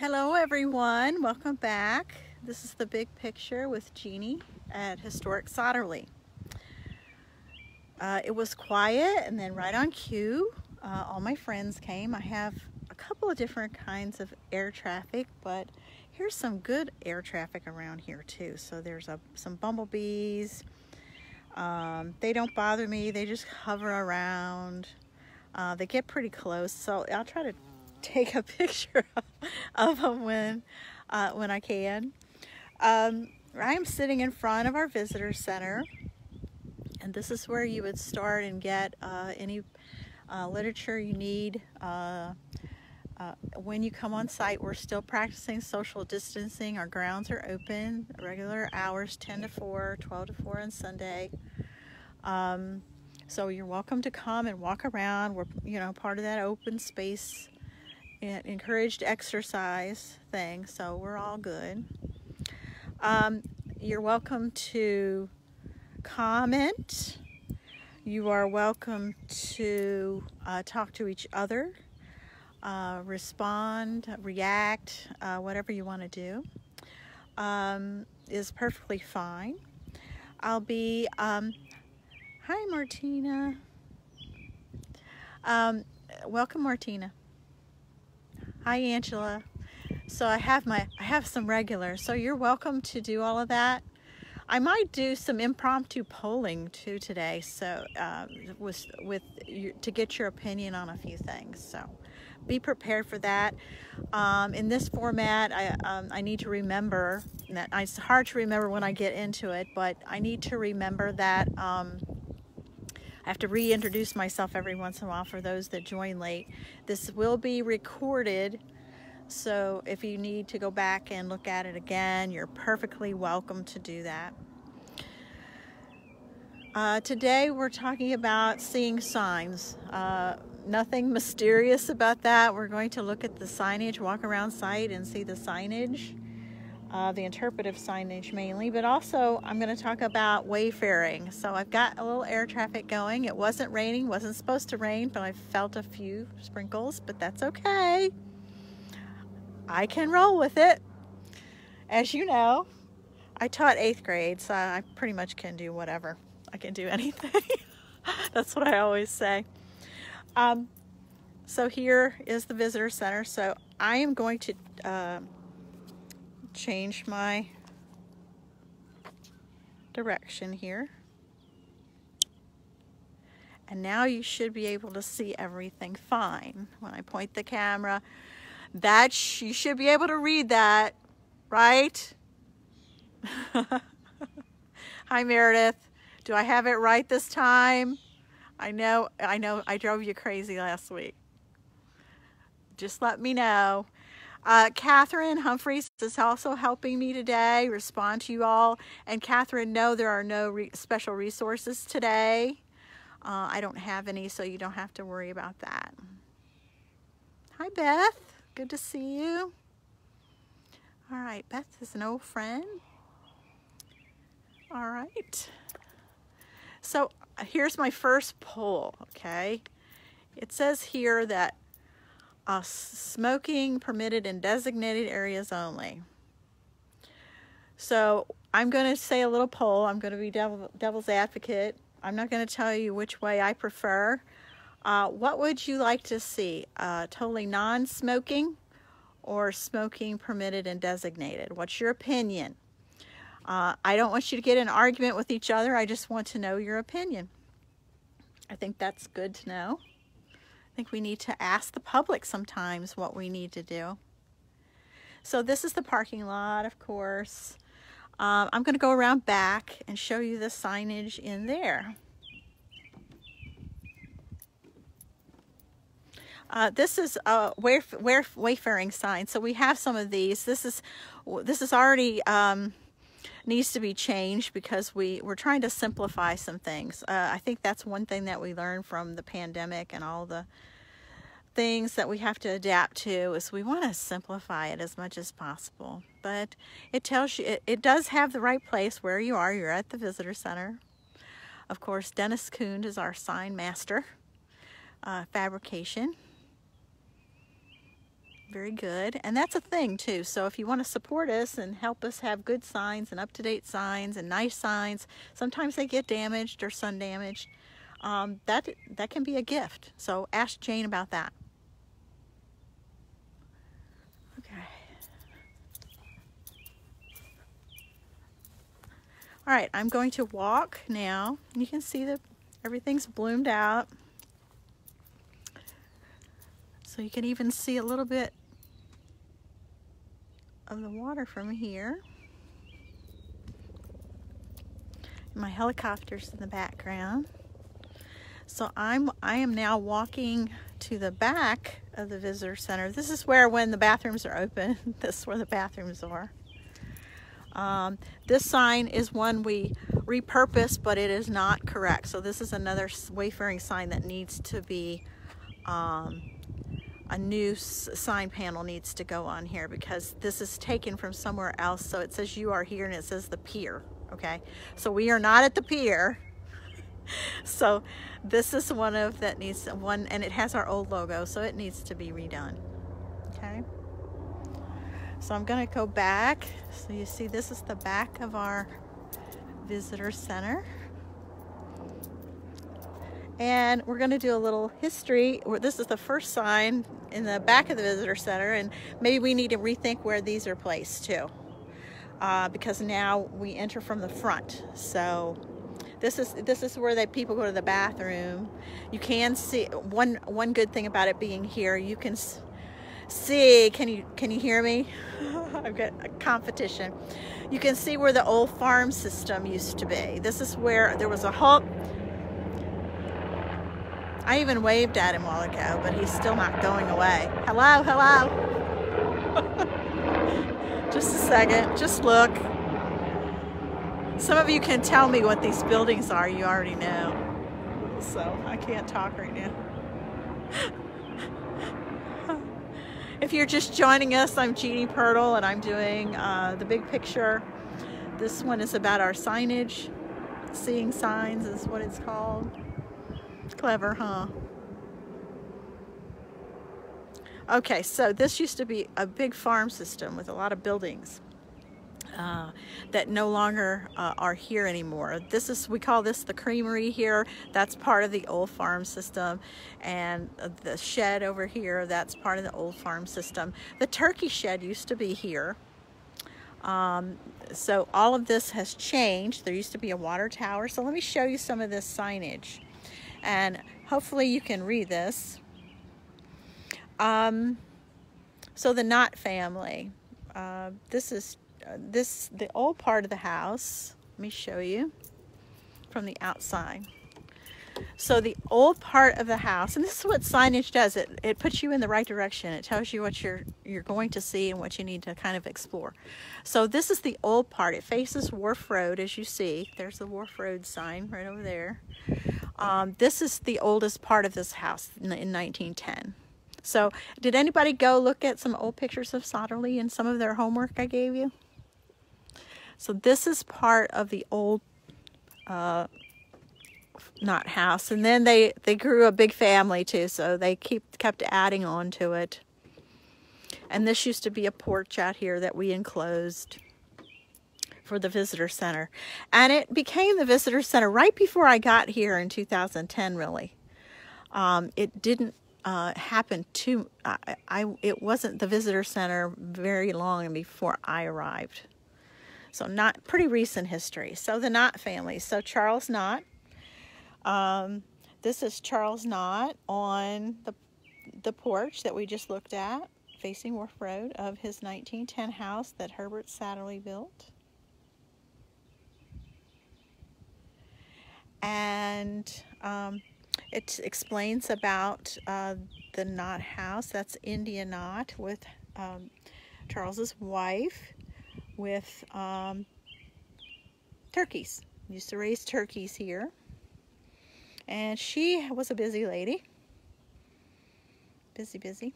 Hello everyone, welcome back. This is the big picture with Jeannie at Historic Sotterley. Uh, it was quiet and then right on cue, uh, all my friends came. I have a couple of different kinds of air traffic, but here's some good air traffic around here too. So there's a, some bumblebees. Um, they don't bother me, they just hover around. Uh, they get pretty close, so I'll try to take a picture of them when, uh, when I can. Um, I am sitting in front of our visitor center and this is where you would start and get uh, any uh, literature you need. Uh, uh, when you come on site, we're still practicing social distancing. Our grounds are open, regular hours, 10 to 4, 12 to 4 on Sunday. Um, so you're welcome to come and walk around. We're, you know, part of that open space encouraged exercise thing, so we're all good. Um, you're welcome to comment. You are welcome to uh, talk to each other, uh, respond, react, uh, whatever you want to do um, is perfectly fine. I'll be, um, hi Martina. Um, welcome Martina. Hi Angela. So I have my, I have some regulars. So you're welcome to do all of that. I might do some impromptu polling too today, so uh, with with to get your opinion on a few things. So be prepared for that. Um, in this format, I um, I need to remember that it's hard to remember when I get into it, but I need to remember that. Um, I have to reintroduce myself every once in a while for those that join late. This will be recorded so if you need to go back and look at it again, you're perfectly welcome to do that. Uh, today we're talking about seeing signs. Uh, nothing mysterious about that. We're going to look at the signage, walk around site and see the signage, uh, the interpretive signage mainly, but also I'm going to talk about wayfaring. So I've got a little air traffic going. It wasn't raining, wasn't supposed to rain, but I felt a few sprinkles, but that's okay. I can roll with it. As you know, I taught eighth grade, so I pretty much can do whatever. I can do anything. That's what I always say. Um, so here is the visitor center. So I am going to uh, change my direction here. And now you should be able to see everything fine when I point the camera. That sh you should be able to read that, right? Hi, Meredith. Do I have it right this time? I know, I know I drove you crazy last week. Just let me know. Uh, Catherine Humphreys is also helping me today respond to you all. And Catherine, no, there are no re special resources today. Uh, I don't have any, so you don't have to worry about that. Hi, Beth. Good to see you. All right, Beth is an old friend. All right. So here's my first poll, okay? It says here that uh, smoking permitted in designated areas only. So I'm going to say a little poll. I'm going to be devil, devil's advocate. I'm not going to tell you which way I prefer. Uh, what would you like to see? Uh, totally non-smoking or smoking permitted and designated? What's your opinion? Uh, I don't want you to get in an argument with each other. I just want to know your opinion. I think that's good to know. Think we need to ask the public sometimes what we need to do. So this is the parking lot, of course. Um, I'm going to go around back and show you the signage in there. Uh, this is a wayfaring sign. So we have some of these. This is this is already um, needs to be changed because we we're trying to simplify some things. Uh, I think that's one thing that we learned from the pandemic and all the things that we have to adapt to is we want to simplify it as much as possible. But it tells you it, it does have the right place where you are. You're at the visitor center. Of course, Dennis Kuhn is our sign master. Uh, fabrication very good. And that's a thing too. So if you want to support us and help us have good signs and up-to-date signs and nice signs, sometimes they get damaged or sun damaged. Um, that that can be a gift. So ask Jane about that. Okay. All right, I'm going to walk now. You can see that everything's bloomed out. So you can even see a little bit of the water from here. My helicopter's in the background. So I'm I am now walking to the back of the visitor center. This is where when the bathrooms are open, this is where the bathrooms are. Um, this sign is one we repurposed, but it is not correct. So this is another wayfaring sign that needs to be um, a new sign panel needs to go on here because this is taken from somewhere else. So it says you are here and it says the pier. Okay, so we are not at the pier. so this is one of that needs one, and it has our old logo, so it needs to be redone. Okay. So I'm gonna go back. So you see, this is the back of our visitor center. And we're going to do a little history. This is the first sign in the back of the visitor center, and maybe we need to rethink where these are placed too, uh, because now we enter from the front. So this is this is where they people go to the bathroom. You can see one one good thing about it being here. You can see. Can you can you hear me? I've got a competition. You can see where the old farm system used to be. This is where there was a hook I even waved at him a while ago, but he's still not going away. Hello, hello. just a second, just look. Some of you can tell me what these buildings are, you already know. So I can't talk right now. if you're just joining us, I'm Jeannie Pirtle and I'm doing uh, the big picture. This one is about our signage. Seeing signs is what it's called. Clever, huh? Okay, so this used to be a big farm system with a lot of buildings uh, that no longer uh, are here anymore. This is, we call this the creamery here. That's part of the old farm system. And the shed over here, that's part of the old farm system. The turkey shed used to be here. Um, so all of this has changed. There used to be a water tower. So let me show you some of this signage and hopefully you can read this. Um, so the Knott family, uh, this is uh, this the old part of the house. Let me show you from the outside. So the old part of the house, and this is what signage does. It it puts you in the right direction. It tells you what you're you're going to see and what you need to kind of explore. So this is the old part. It faces Wharf Road, as you see. There's the Wharf Road sign right over there. Um, this is the oldest part of this house in, in 1910. So did anybody go look at some old pictures of Sotterley and some of their homework I gave you? So this is part of the old uh, Knott house. And then they, they grew a big family too, so they keep kept adding on to it. And this used to be a porch out here that we enclosed for the visitor center. And it became the visitor center right before I got here in 2010, really. Um, it didn't uh, happen too, I, I, it wasn't the visitor center very long before I arrived. So not pretty recent history. So the Knott family. So Charles Knott. Um, this is Charles Knott on the, the porch that we just looked at facing Wharf Road of his 1910 house that Herbert Satterlee built. And um, it explains about uh, the Knott house. That's India Knott with um, Charles's wife with um, turkeys. Used to raise turkeys here. And she was a busy lady. Busy, busy.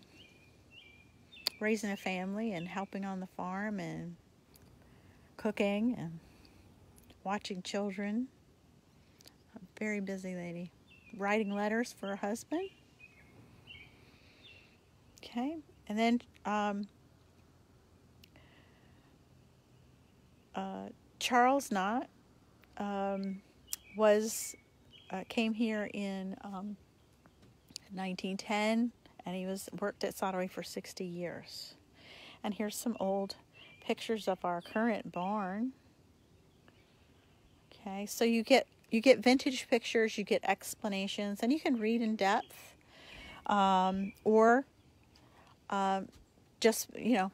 Raising a family and helping on the farm and cooking and watching children very busy lady. Writing letters for her husband. Okay. and then um, uh, Charles Knott um, was uh, came here in um, 1910, and he was worked at Sotterley for 60 years. And here's some old pictures of our current barn. Okay, so you get you get vintage pictures, you get explanations, and you can read in depth, um, or um, just you know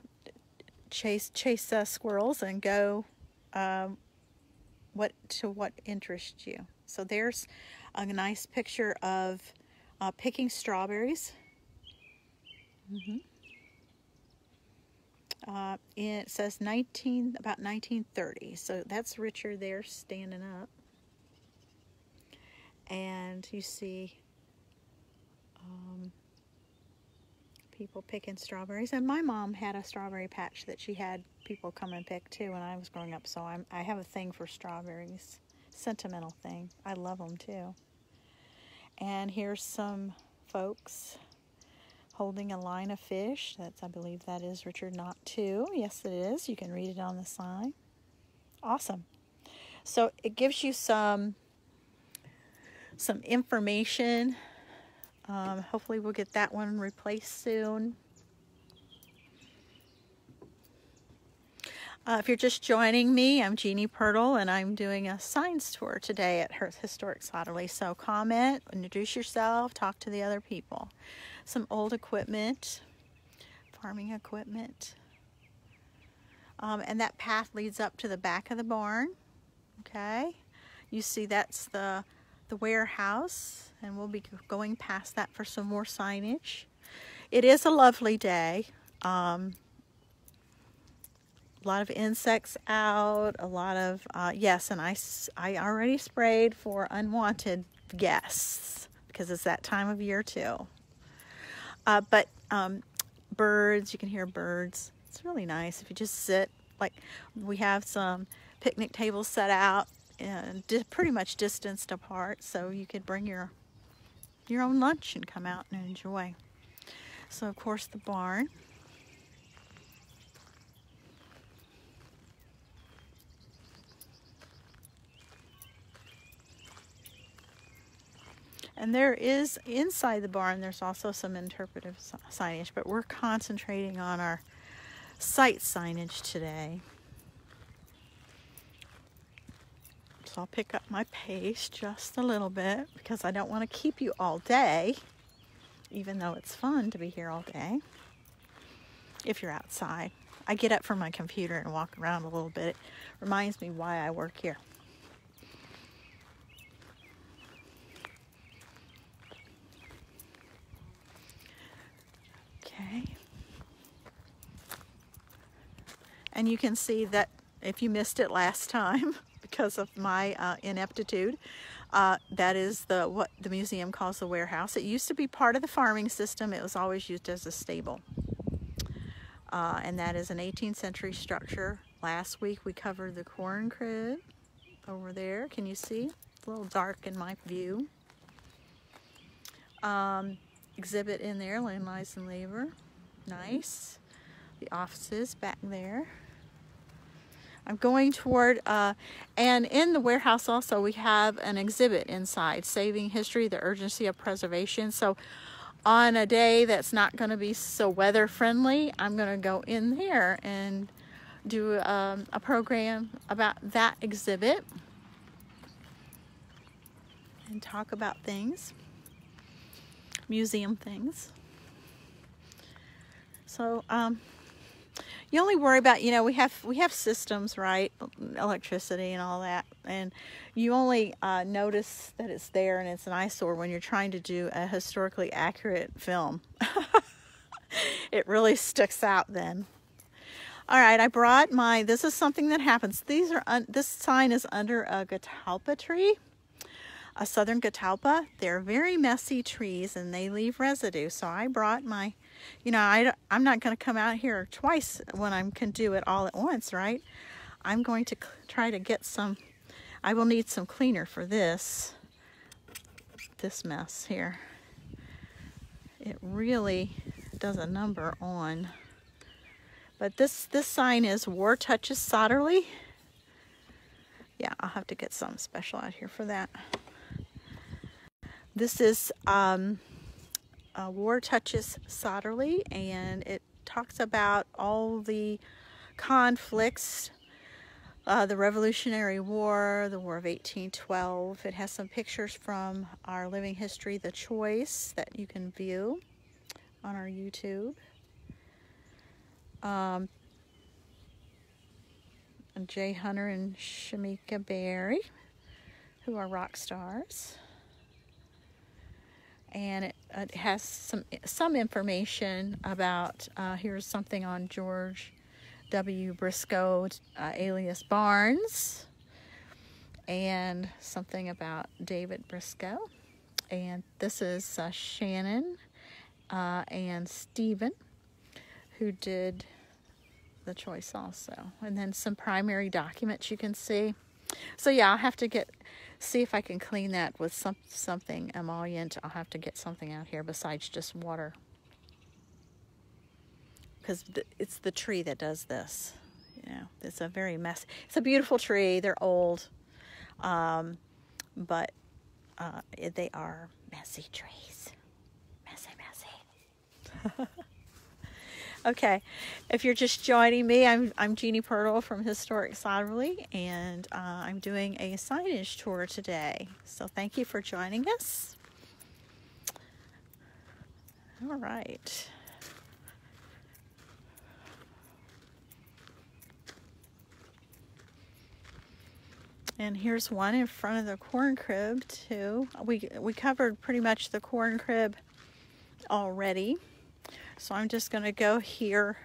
chase chase uh, squirrels and go um, what to what interests you. So there's a nice picture of uh, picking strawberries. Mm-hmm. Uh, it says 19 about 1930 so that's richard there standing up and you see um, people picking strawberries and my mom had a strawberry patch that she had people come and pick too when i was growing up so I'm, i have a thing for strawberries sentimental thing i love them too and here's some folks holding a line of fish. That's, I believe that is Richard Knott too. Yes, it is. You can read it on the sign. Awesome. So it gives you some some information. Um, hopefully we'll get that one replaced soon. Uh, if you're just joining me, I'm Jeannie Pirtle, and I'm doing a science tour today at Hearth Historic Sotterley. So comment, introduce yourself, talk to the other people. Some old equipment, farming equipment. Um, and that path leads up to the back of the barn. Okay, you see that's the the warehouse, and we'll be going past that for some more signage. It is a lovely day. Um, a lot of insects out, a lot of, uh, yes, and I, I already sprayed for unwanted guests because it's that time of year too. Uh, but um, birds, you can hear birds. It's really nice if you just sit, like we have some picnic tables set out and pretty much distanced apart so you could bring your your own lunch and come out and enjoy. So of course the barn. And there is inside the barn, there's also some interpretive signage, but we're concentrating on our site signage today. So I'll pick up my pace just a little bit because I don't want to keep you all day, even though it's fun to be here all day if you're outside. I get up from my computer and walk around a little bit. It reminds me why I work here. Okay. And you can see that if you missed it last time because of my uh, ineptitude, uh, that is the what the museum calls the warehouse. It used to be part of the farming system. It was always used as a stable. Uh, and that is an 18th century structure. Last week we covered the corn crib over there. Can you see? It's a little dark in my view. Um, exhibit in there, land, lives, and labor. Nice. The offices back there. I'm going toward, uh, and in the warehouse also we have an exhibit inside, Saving History, the Urgency of Preservation. So on a day that's not going to be so weather friendly, I'm going to go in there and do um, a program about that exhibit and talk about things museum things. So um, you only worry about you know we have we have systems right, electricity and all that, and you only uh, notice that it's there and it's an eyesore when you're trying to do a historically accurate film. it really sticks out then. All right, I brought my. This is something that happens. These are un, this sign is under a catalpa tree a southern catalpa. They're very messy trees and they leave residue. So I brought my, you know, I, I'm not going to come out here twice when I can do it all at once, right? I'm going to try to get some, I will need some cleaner for this, this mess here. It really does a number on. But this this sign is War Touches Sotterley. Yeah, I'll have to get something special out here for that. This is um, War Touches Sotterley, and it talks about all the conflicts uh, the Revolutionary War, the War of 1812. It has some pictures from our living history, The Choice, that you can view on our YouTube. Um, Jay Hunter and Shamika Berry, who are rock stars. And it, it has some some information about, uh, here's something on George W. Briscoe, uh, alias Barnes, and something about David Briscoe. And this is uh, Shannon uh, and Stephen, who did the choice also. And then some primary documents you can see. So yeah, I'll have to get see if I can clean that with some something emollient. I'll have to get something out here besides just water because it's the tree that does this. You know, it's a very mess. It's a beautiful tree. They're old, um, but uh, they are messy trees. Messy, messy. okay, if you're just joining me, I'm I'm Jeannie Pirtle from Historic Sotterley, and uh, I'm doing a signage tour today. So thank you for joining us. All right. And here's one in front of the corn crib too. We, we covered pretty much the corn crib already. So I'm just going to go here.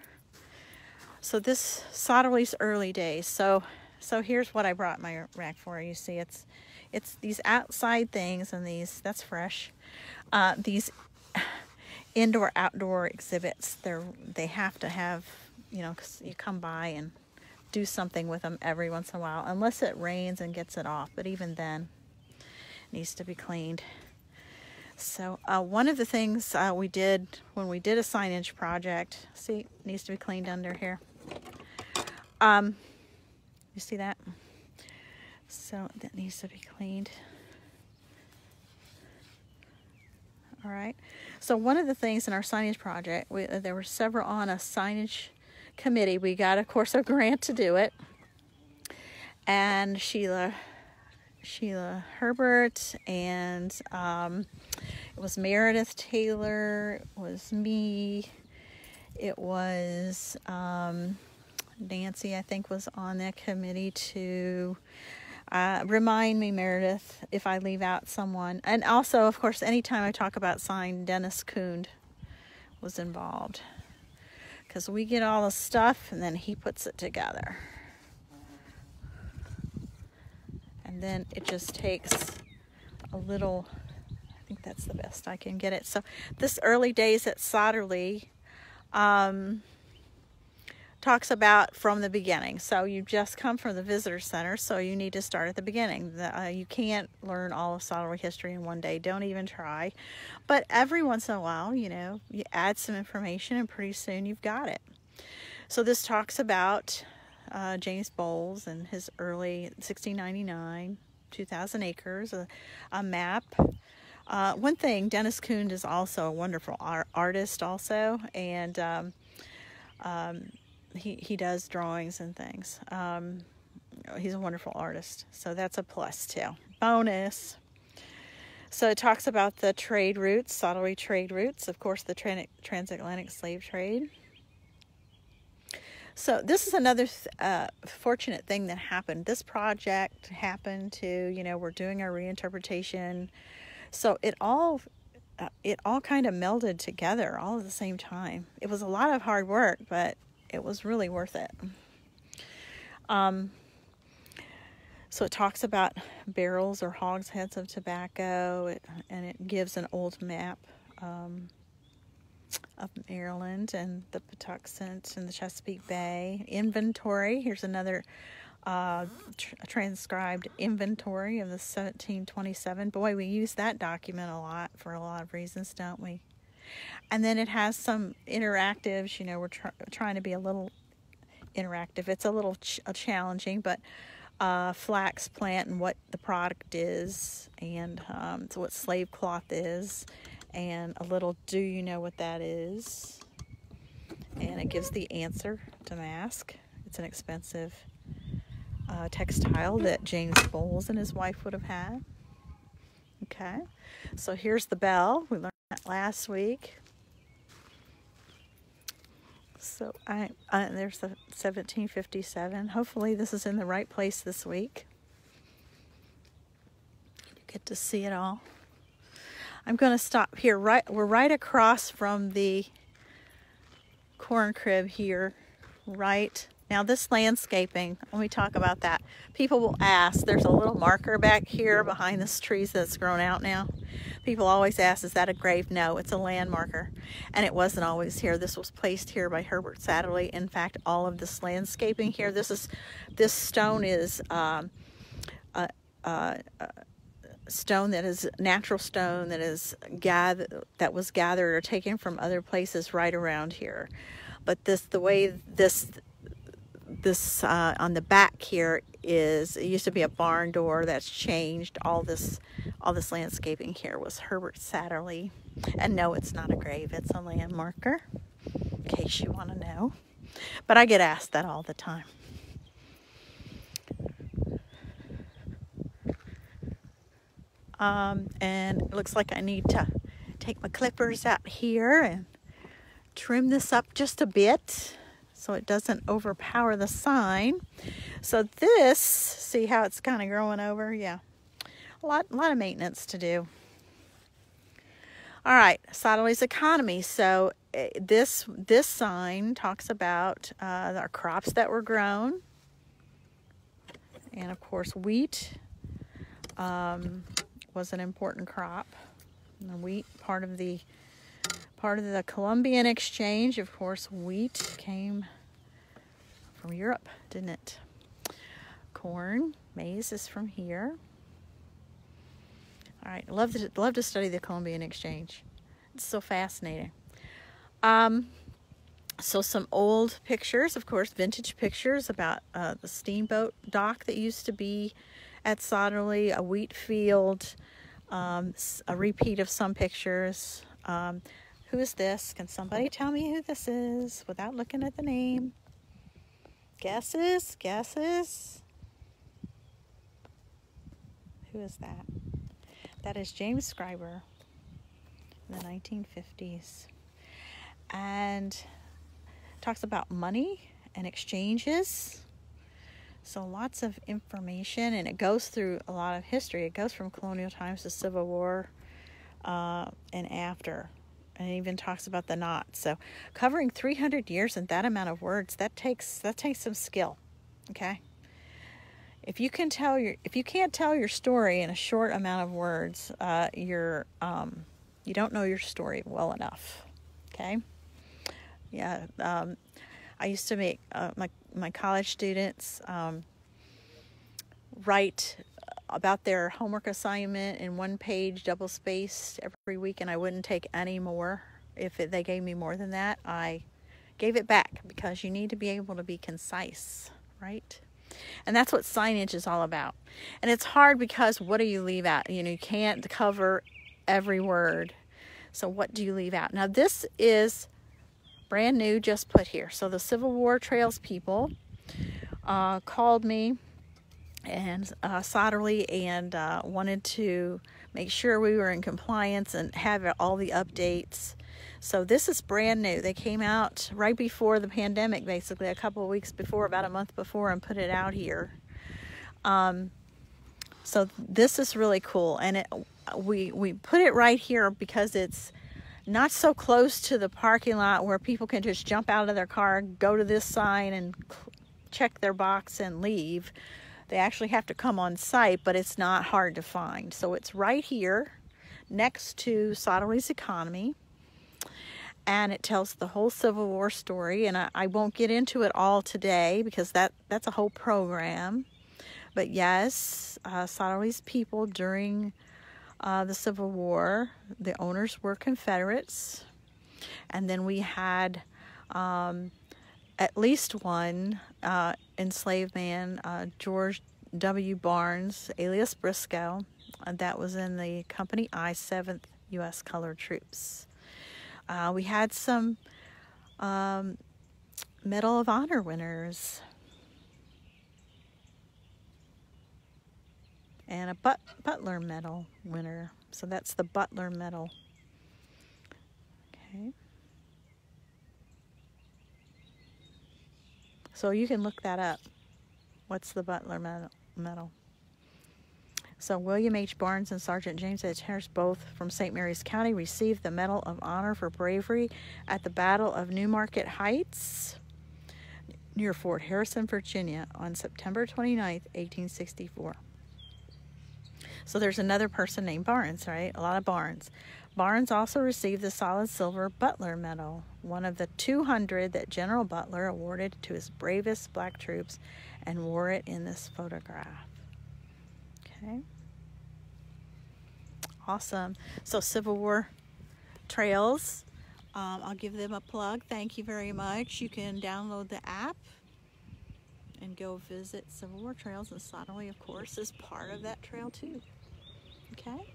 So this Sotterley's early days. So so here's what I brought my rack for. You see it's it's these outside things and these that's fresh. Uh, these indoor outdoor exhibits. They're they have to have you know cause you come by and do something with them every once in a while, unless it rains and gets it off. But even then, needs to be cleaned. So uh, one of the things uh, we did when we did a signage project, see, needs to be cleaned under here. Um, you see that? So that needs to be cleaned. All right. So one of the things in our signage project, we, there were several on a signage committee. We got, of course, a grant to do it. And Sheila, Sheila Herbert, and um, it was Meredith Taylor, it was me, it was um, Nancy, I think, was on that committee to uh, remind me, Meredith, if I leave out someone. And also, of course, anytime I talk about sign, Dennis Kund was involved because we get all the stuff and then he puts it together. And then it just takes a little, I think that's the best I can get it. So this early days at Sotterley, um, talks about from the beginning. So you just come from the visitor center, so you need to start at the beginning. The, uh, you can't learn all of Sotterley history in one day. Don't even try. But every once in a while, you know, you add some information, and pretty soon you've got it. So this talks about uh, James Bowles and his early 1699, 2,000 acres, a, a map. Uh, one thing, Dennis Kund is also a wonderful art- artist, also, and um, um, he, he does drawings and things. Um, he's a wonderful artist, so that's a plus too. Bonus. So it talks about the trade routes, Sotterley trade routes, of course, the transatlantic slave trade. So this is another uh, fortunate thing that happened. This project happened to, you know, we're doing our reinterpretation. So it all uh, it all kind of melded together all at the same time. It was a lot of hard work, but it was really worth it. Um, so it talks about barrels or hogsheads of tobacco, it, and it gives an old map um, of Maryland and the Patuxent and the Chesapeake Bay. Inventory, here's another uh, tr- transcribed inventory of the 1727. Boy, we use that document a lot for a lot of reasons, don't we? And then it has some interactives. You know, we're tr- trying to be a little interactive. It's a little ch- challenging, but uh, flax plant and what the product is, and um, so what slave cloth is, and a little do you know what that is? And it gives the answer damask. It's an expensive uh, textile that James Bowles and his wife would have had. Okay, so here's the bell. We learned that last week. So I, uh, there's the 1757. Hopefully this is in the right place this week. You get to see it all. I'm going to stop here. Right, we're right across from the corn crib here, right now this landscaping, let me talk about that. People will ask, there's a little marker back here behind this trees that's grown out now. People always ask, is that a grave? No, it's a land marker. And it wasn't always here. This was placed here by Herbert Satterlee. In fact, all of this landscaping here, this is, this stone is um, a, a, a stone that is natural stone that is gathered, that was gathered or taken from other places right around here. But this, the way this this uh, on the back here is it used to be a barn door that's changed. All this all this landscaping here was Herbert Satterlee. And no it's not a grave it's a land marker in case you want to know. But I get asked that all the time um, and it looks like I need to take my clippers out here and trim this up just a bit so it doesn't overpower the sign. So this, see how it's kind of growing over? Yeah, a lot, a lot of maintenance to do. All right, Sotterley's economy. So eh, this this sign talks about uh, our crops that were grown, and of course wheat um, was an important crop. And the wheat part of the part of the Columbian Exchange. Of course, wheat came from Europe, didn't it? Corn, maize is from here. All right, love to love to study the Columbian Exchange. It's so fascinating. Um, so some old pictures, of course, vintage pictures about uh, the steamboat dock that used to be at Sotterley, a wheat field, um, a repeat of some pictures. Um, who is this? Can somebody tell me who this is without looking at the name? Guesses? Guesses? Who is that? That is James Scriber in the 1950s. And talks about money and exchanges. So lots of information, and it goes through a lot of history. It goes from colonial times to Civil War uh, and after and it even talks about the Knott. So covering 300 years in that amount of words, that takes that takes some skill. Okay? If you can tell your if you can't tell your story in a short amount of words, uh, you're um, you don't know your story well enough. Okay? Yeah, um, I used to make uh, my my college students um, write about their homework assignment in one page double spaced every week and I wouldn't take any more. If it, they gave me more than that I gave it back because you need to be able to be concise right? And that's what signage is all about. And it's hard because what do you leave out? You know you can't cover every word. So what do you leave out? Now this is brand new just put here so the Civil War Trails people uh, called me and uh, Sotterley and uh, wanted to make sure we were in compliance and have all the updates. So this is brand new. They came out right before the pandemic, basically a couple of weeks before, about a month before, and put it out here. Um, so this is really cool, and it, we we put it right here because it's not so close to the parking lot where people can just jump out of their car, go to this sign, and check their box and leave they actually have to come on site, but it's not hard to find. So it's right here next to Sotterley's Economy. And it tells the whole Civil War story. And I, I won't get into it all today because that, that's a whole program. But yes, uh, Sotterley's people during uh, the Civil War, the owners were Confederates. And then we had um, at least one uh, enslaved man, uh, George W. Barnes, alias Briscoe, and that was in the Company I 7th U.S. Colored Troops. Uh, we had some um, Medal of Honor winners. And a but- Butler Medal winner. So that's the Butler Medal. Okay. So you can look that up. What's the Butler Medal? So William H. Barnes and Sergeant James H. Harris, both from St. Mary's County, received the Medal of Honor for bravery at the Battle of Newmarket Heights near Fort Harrison, Virginia on September 29, 1864. So there's another person named Barnes, right? A lot of Barnes. Barnes also received the solid silver Butler Medal, one of the 200 that General Butler awarded to his bravest black troops, and wore it in this photograph. Okay. Awesome. So, Civil War Trails, um, I'll give them a plug. Thank you very much. You can download the app and go visit Civil War Trails, and Sotterley, of course, is part of that trail too. Okay.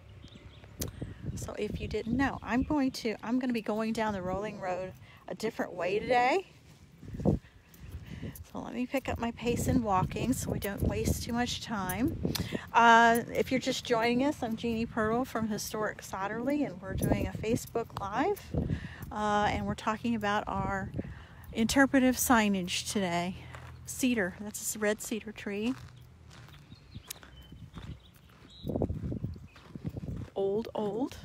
So if you didn't know, I'm going to I'm going to be going down the rolling road a different way today. So let me pick up my pace in walking so we don't waste too much time. Uh, if you're just joining us, I'm Jeannie Pirtle from Historic Sotterley, and we're doing a Facebook Live, uh, and we're talking about our interpretive signage today. Cedar, that's a red cedar tree. Old, old.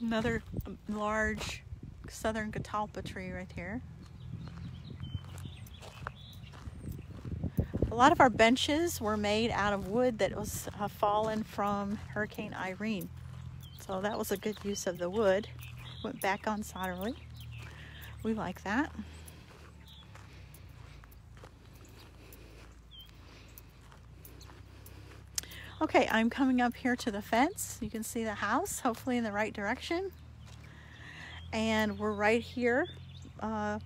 Another large southern catalpa tree right here. A lot of our benches were made out of wood that was uh, fallen from Hurricane Irene. So that was a good use of the wood. Went back on Sotterley. We like that. Okay, I'm coming up here to the fence. You can see the house, hopefully in the right direction. And we're right here. Uh,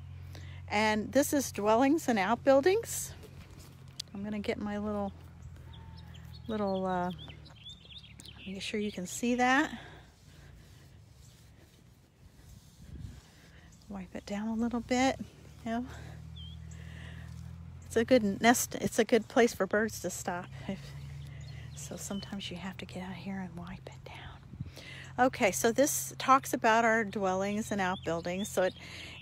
and this is dwellings and outbuildings. I'm gonna get my little, little, uh, make sure you can see that. Wipe it down a little bit, you know. It's a good nest, it's a good place for birds to stop if, so sometimes you have to get out here and wipe it down. Okay, so this talks about our dwellings and outbuildings. So it,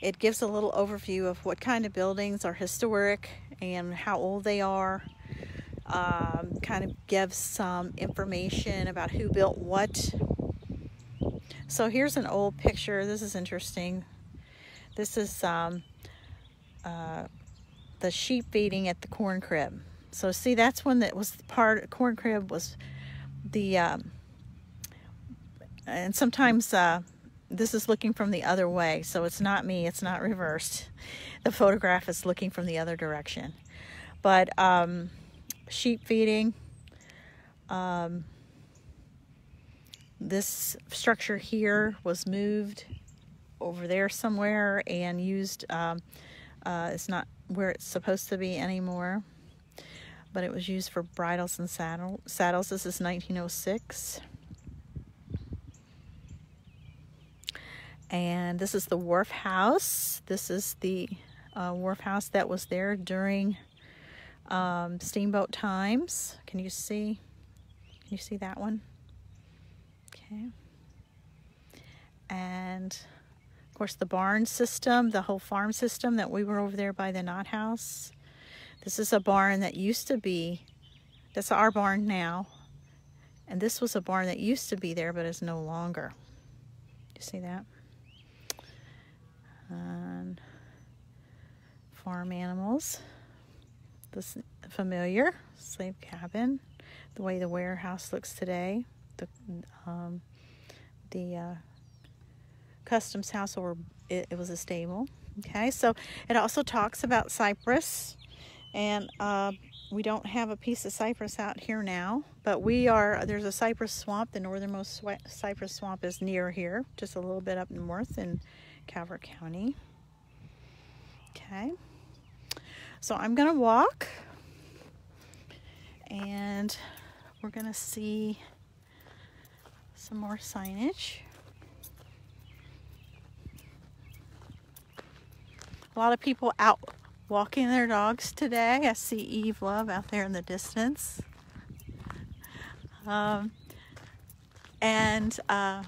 it gives a little overview of what kind of buildings are historic and how old they are. Um, kind of gives some information about who built what. So here's an old picture. This is interesting. This is um, uh, the sheep feeding at the corn crib. So see, that's one that was part of corn crib was the, um, and sometimes uh, this is looking from the other way. So it's not me, it's not reversed. The photograph is looking from the other direction. But um, sheep feeding, um, this structure here was moved over there somewhere and used, um, uh, it's not where it's supposed to be anymore but it was used for bridles and saddle, saddles. This is 1906. And this is the wharf house. This is the uh, wharf house that was there during um, steamboat times. Can you see? Can you see that one? Okay. And of course the barn system, the whole farm system that we were over there by the Knott house. This is a barn that used to be, that's our barn now. And this was a barn that used to be there, but is no longer. You see that? And farm animals. This familiar slave cabin. The way the warehouse looks today. The um, the uh, customs house, or it, it was a stable. Okay, so it also talks about Cypress and uh, we don't have a piece of cypress out here now, but we are, there's a cypress swamp. The northernmost cypress swamp is near here, just a little bit up north in Calvert County. Okay. So I'm to walk and we're to see some more signage. A lot of people out walking their dogs today. I see Eve Love out there in the distance. Um, and uh,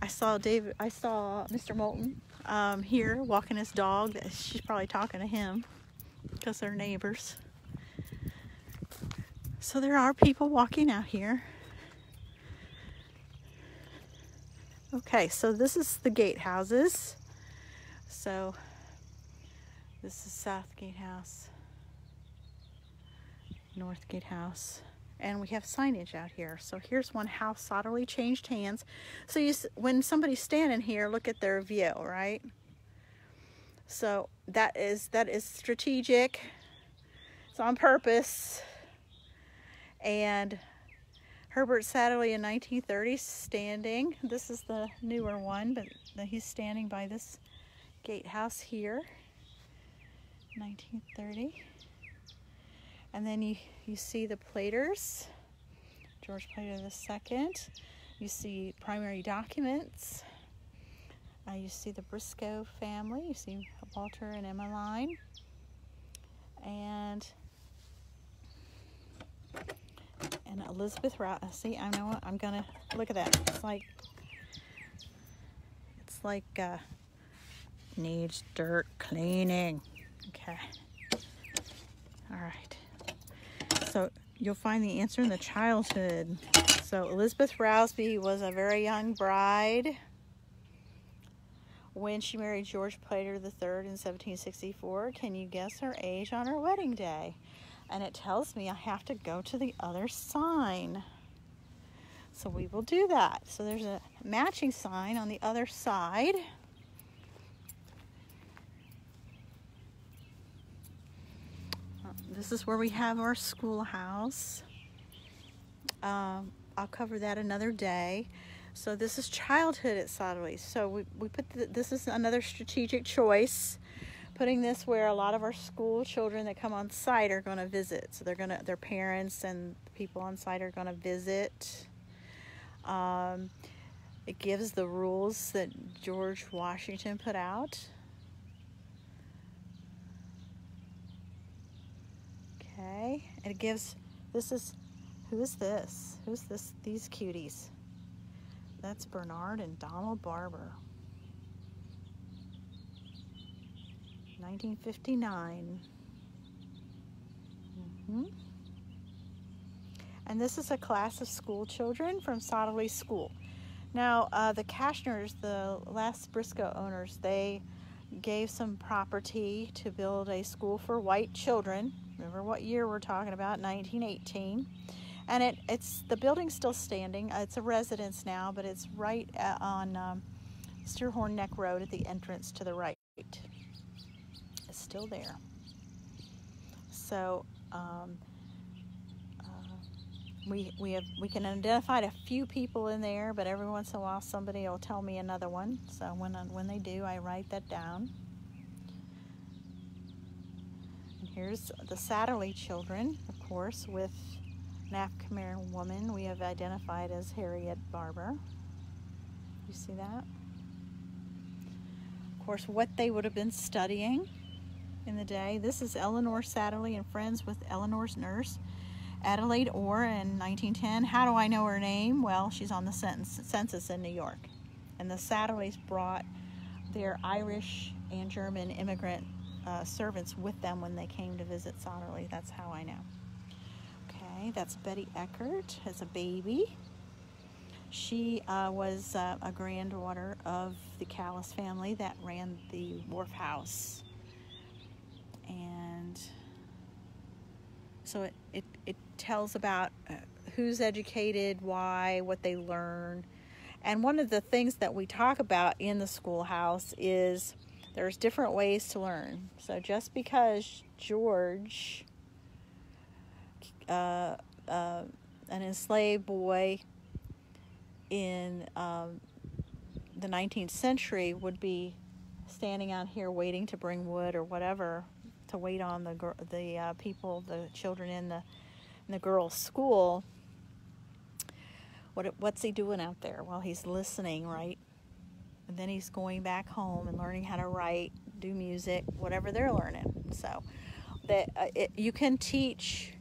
I saw David, I saw Mr. Moulton um, here walking his dog. She's probably talking to him because they're neighbors. So there are people walking out here. Okay, so this is the gatehouses. So this is South Gatehouse, North Gatehouse, and we have signage out here. So here's one house solidly changed hands. So you, when somebody's standing here, look at their view, right? So that is that is strategic. It's on purpose. And Herbert Satterlee in 1930 standing. This is the newer one, but he's standing by this gatehouse here. 1930. And then you, you see the Platers, George Plater II. You see primary documents. Uh, you see the Briscoe family. You see Walter and Emmeline. And and Elizabeth Rouse. See, I know what I'm gonna look at that. It's like it's like uh, needs dirt cleaning. Okay. All right. So you'll find the answer in the childhood. So Elizabeth Rousby was a very young bride when she married George Plater III in 1764. Can you guess her age on her wedding day? And it tells me I have to go to the other sign. So we will do that. So there's a matching sign on the other side. This is where we have our schoolhouse. Um, I'll cover that another day. So this is childhood at Sotterley. So we, we put the, this is another strategic choice, putting this where a lot of our school children that come on site are going to visit. So they're going to their parents and people on site are going to visit. Um, it gives the rules that George Washington put out Okay, it gives, this is, who is this? Who's this, these cuties? That's Bernard and Donald Barber. 1959. Mm -hmm. And this is a class of school children from Sotterley School. Now, uh, the Cashners, the last Briscoe owners, they gave some property to build a school for white children remember what year we're talking about 1918 and it it's the building's still standing. It's a residence now but it's right at, on um, Steerhorn Neck Road at the entrance to the right. It's still there. So um, uh, we we have we can identify a few people in there but every once in a while somebody will tell me another one. So when when they do I write that down Here's the Satterlee children, of course, with an woman we have identified as Harriet Barber. You see that? Of course, what they would have been studying in the day. This is Eleanor Satterlee and friends with Eleanor's nurse, Adelaide Orr in 1910. How do I know her name? Well, she's on the census in New York. And the Satterlees brought their Irish and German immigrant uh, servants with them when they came to visit Sotterley. That's how I know. Okay, that's Betty Eckert as a baby. She uh, was uh, a granddaughter of the Callis family that ran the wharf house. And so it, it, it tells about uh, who's educated, why, what they learn. And one of the things that we talk about in the schoolhouse is there's different ways to learn. So just because George uh, uh, an enslaved boy in um, the 19th century would be standing out here waiting to bring wood or whatever to wait on the the uh, people, the children in the in the girls' school. What what's he doing out there? Well, he's listening, right? And then he's going back home and learning how to write, do music, whatever they're learning. So that uh, it, you can teach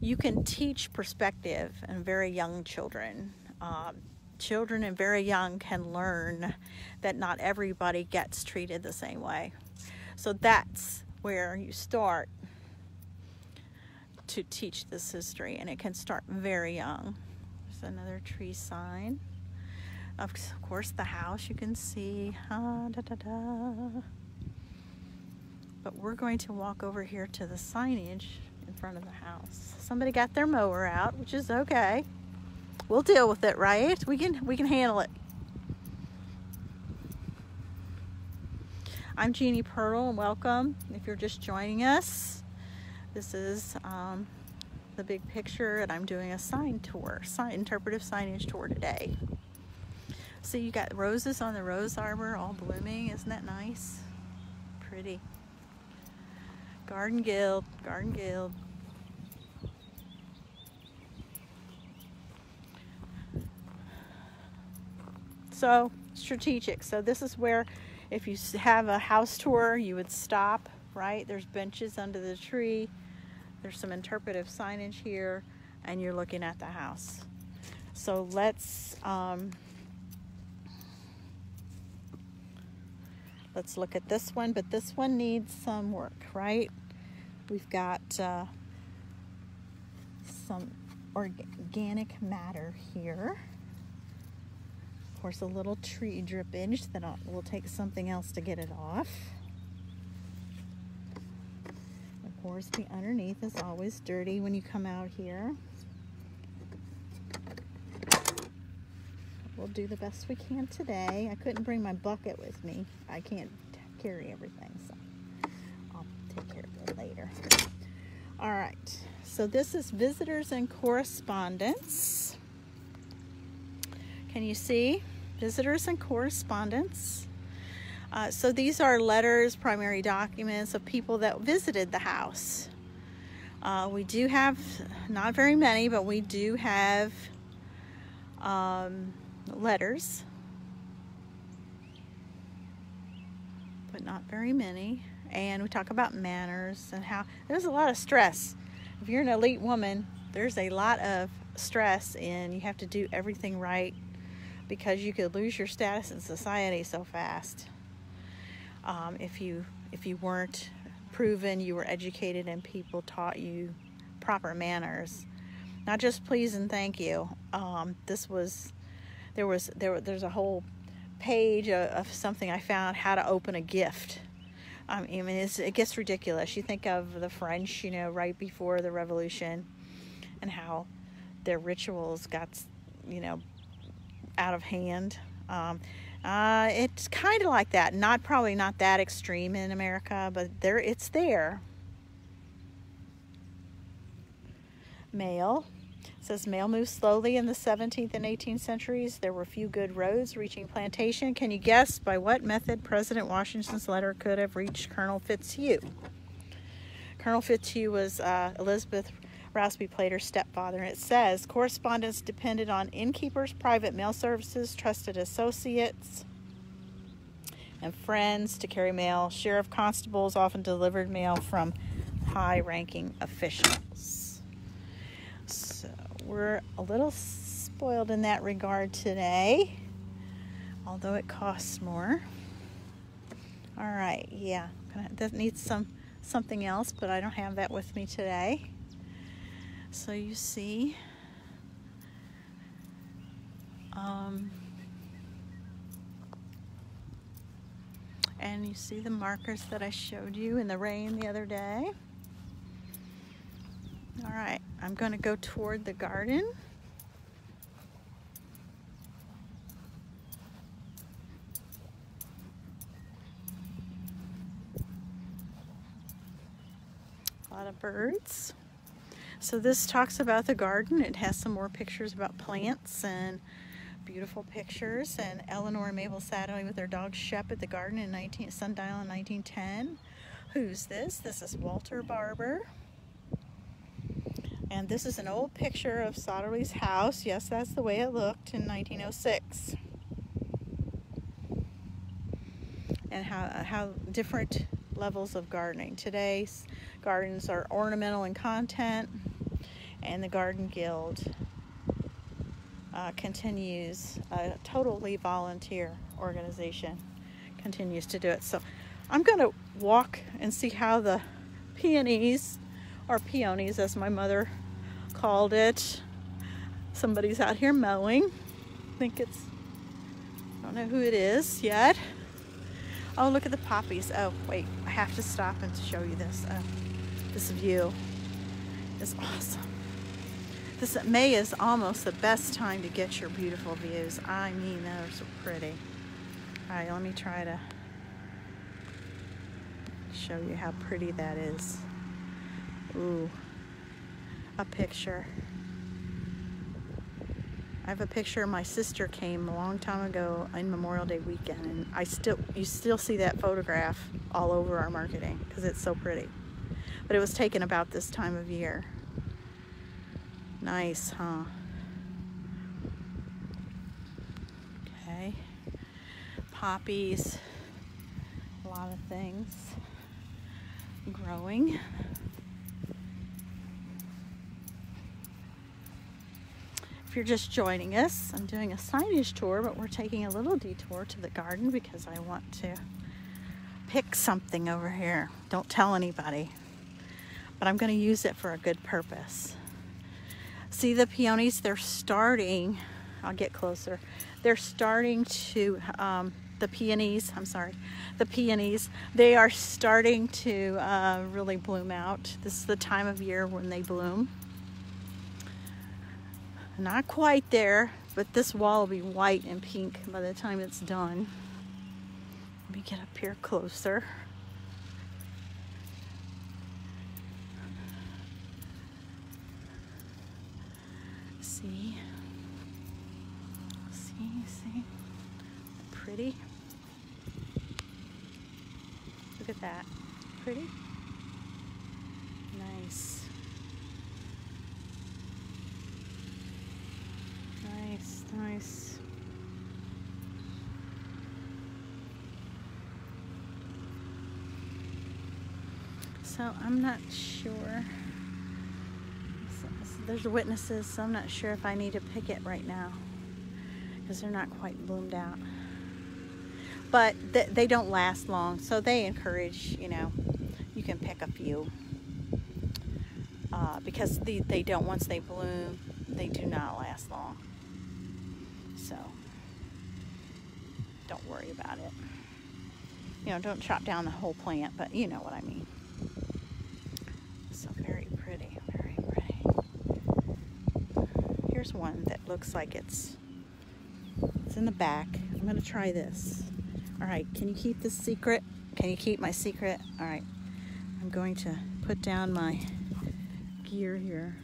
you can teach perspective in very young children. Um, children and very young can learn that not everybody gets treated the same way. So that's where you start to teach this history, and it can start very young. There's another tree sign. Of course, the house you can see. Da, da, da. But we're going to walk over here to the signage in front of the house. Somebody got their mower out, which is okay. We'll deal with it, right? We can we can handle it. I'm Jeanne Pirtle, and welcome. If you're just joining us, this is um, the big picture, and I'm doing a sign tour, sign, interpretive signage tour today. So you got roses on the rose arbor, all blooming. Isn't that nice? Pretty. Garden Guild, Garden Guild. So strategic. So this is where if you have a house tour, you would stop, right? There's benches under the tree. There's some interpretive signage here, and you're looking at the house. So let's um, let's look at this one, but this one needs some work, right? We've got uh, some organic matter here. Of course, a little tree drippage that will take something else to get it off. Of course, the underneath is always dirty when you come out here. We'll do the best we can today. I couldn't bring my bucket with me. I can't carry everything, so I'll take care of it later. All right, so this is visitors and correspondence. Can you see? Visitors and correspondence. Uh, so these are letters, primary documents of people that visited the house. Uh, we do have, not very many, but we do have um, letters, but not very many and we talk about manners and how there's a lot of stress. If you're an elite woman, there's a lot of stress and you have to do everything right because you could lose your status in society so fast. Um, if you if you weren't proven you were educated and people taught you proper manners, not just please and thank you. Um, this was there was there there's a whole page of, of something I found how to open a gift I mean, it gets ridiculous. You think of the French, you know, right before the revolution and how their rituals got, you know, out of hand. Um, uh, it's kind of like that. Not probably not that extreme in America, but there it's there. Mail says mail moved slowly in the 17th and 18th centuries. There were few good roads reaching plantation. Can you guess by what method President Washington's letter could have reached Colonel Fitzhugh? Colonel Fitzhugh was uh, Elizabeth Rousby Plater's stepfather, and it says correspondence depended on innkeepers, private mail services, trusted associates, and friends to carry mail. Sheriff constables often delivered mail from high ranking officials we're a little spoiled in that regard today, although it costs more. All right, yeah, that needs some something else, but I don't have that with me today. So you see, um, and you see the markers that I showed you in the rain the other day. All right, I'm going to go toward the garden. A lot of birds. So this talks about the garden. It has some more pictures about plants and beautiful pictures. And Eleanor and Mabel Satterlee with their dog Shep at the garden in 19, Sundial in 1910. Who's this? This is Walter Barber. And this is an old picture of Sotterley's house. Yes, that's the way it looked in 1906. And how, how different levels of gardening. Today's gardens are ornamental in content, and the Garden Guild uh, continues, a totally volunteer organization continues to do it. So I'm going to walk and see how the peonies, or peonies as my mother called it, somebody's out here mowing. I think it's, I don't know who it is yet. Oh, look at the poppies. Oh, wait, I have to stop and show you this. Oh, this view is awesome. This May is almost the best time to get your beautiful views. I mean, they're so pretty. All right, let me try to show you how pretty that is. Ooh, a picture. I have a picture. My sister came a long time ago in Memorial Day weekend, and I still you still see that photograph all over our marketing because it's so pretty. But it was taken about this time of year. Nice, huh? Okay. Poppies, a lot of things growing. If you're just joining us, I'm doing a signage tour, but we're taking a little detour to the garden because I want to pick something over here. Don't tell anybody, but I'm going to use it for a good purpose. See the peonies? They're starting, I'll get closer. They're starting to, um, the peonies, I'm sorry, the peonies, they are starting to uh, really bloom out. This is the time of year when they bloom. Not quite there, but this wall will be white and pink by the time it's done. Let me get up here closer. See? See, see? Pretty? Look at that. Pretty? Nice. Nice, nice. So I'm not sure. There's witnesses, so I'm not sure if I need to pick it right now because they're not quite bloomed out. But th they don't last long, so they encourage, you know, you can pick a few uh, because the, they don't, once they bloom, they do not last long. So don't worry about it. You know, don't chop down the whole plant, but you know what I mean. So very pretty, very pretty. Here's one that looks like it's it's in the back. I'm gonna try this. All right, can you keep this secret? Can you keep my secret? All right, I'm going to put down my gear here.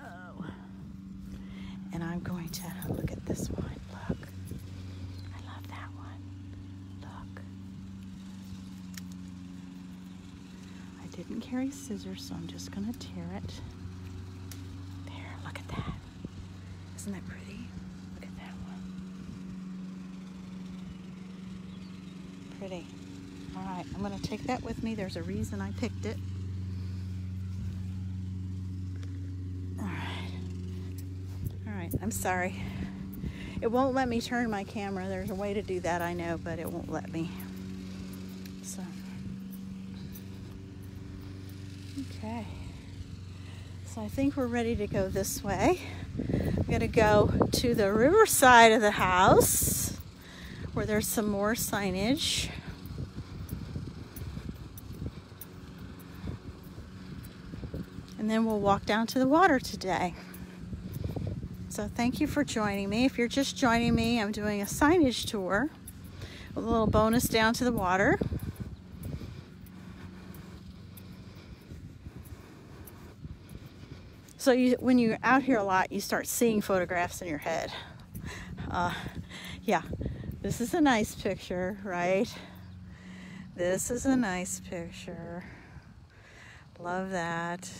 Oh. And I'm going to look at this one. Look. I love that one. Look. I didn't carry scissors, so I'm just going to tear it. There, look at that. Isn't that pretty? Look at that one. Pretty. All right, I'm going to take that with me. There's a reason I picked it. All right. All right, I'm sorry. It won't let me turn my camera. There's a way to do that, I know, but it won't let me. So, okay. So I think we're ready to go this way. I'm gonna go to the river side of the house where there's some more signage. And then we'll walk down to the water today. So thank you for joining me. If you're just joining me, I'm doing a signage tour with a little bonus down to the water. So you, when you're out here a lot, you start seeing photographs in your head. Uh, yeah, this is a nice picture, right? This is a nice picture. Love that.